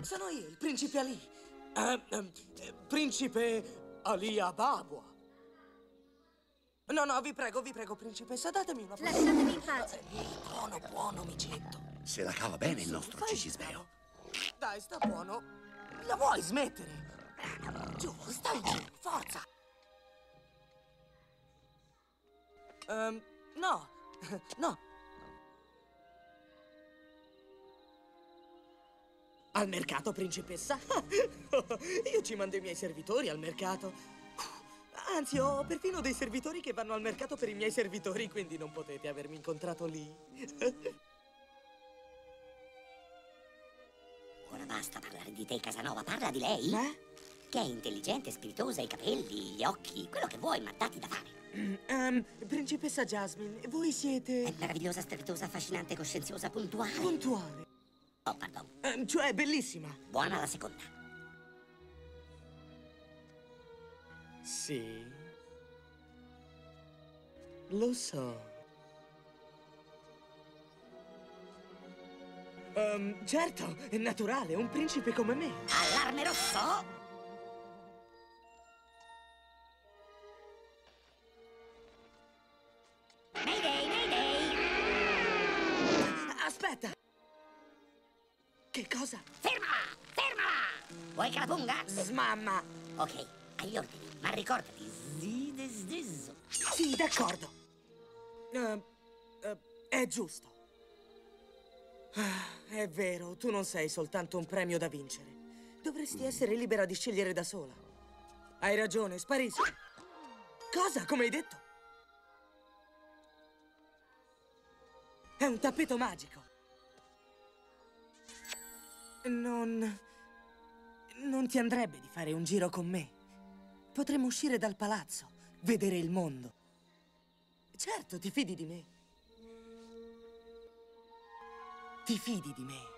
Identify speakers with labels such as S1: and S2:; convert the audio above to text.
S1: Sono io, il principe Ali. Eh, ehm, eh, principe Ali Ababua. No, no, vi prego, vi prego, principessa, datemi una parola.
S2: Lasciatemi in pace.
S1: Eh, buono, buono, micetto.
S3: Se la cava bene il nostro
S1: Fai...
S3: Cicisbeo.
S1: Dai, sta buono. La vuoi smettere? Giù, stai giù, forza. Um, no, no, Al mercato, principessa? Io ci mando i miei servitori al mercato. Anzi, ho perfino dei servitori che vanno al mercato per i miei servitori, quindi non potete avermi incontrato lì.
S4: Ora basta parlare di te, Casanova, parla di lei.
S1: Eh?
S4: Che è intelligente, spiritosa, i capelli, gli occhi, quello che vuoi, ma dati da fare.
S1: Ehm, principessa Jasmine, voi
S4: È
S1: siete
S4: meravigliosa, strepitosa, affascinante, coscienziosa, puntuale.
S1: puntuale.
S4: Oh, pardon.
S1: Ehm, cioè, bellissima.
S4: Buona la seconda.
S1: Sì. Lo so. Ehm, certo, è naturale, un principe come me.
S4: Allarme rosso! Mayday, mayday!
S1: Aspetta! Che cosa?
S4: Fermala! Fermala! Vuoi che la punga?
S1: Smamma!
S4: Ok, agli ordini, ma ricordati, zide zizzo.
S1: Sì, d'accordo. Ehm, eh, è giusto. Ah, è vero, tu non sei soltanto un premio da vincere. Dovresti essere libera di scegliere da sola. Hai ragione, sparisco. Cosa? Come hai detto? È un tappeto magico. Non... Non ti andrebbe di fare un giro con me? Potremmo uscire dal palazzo, vedere il mondo. Certo, ti fidi di me. Ti fidi di me.